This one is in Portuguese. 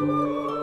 Música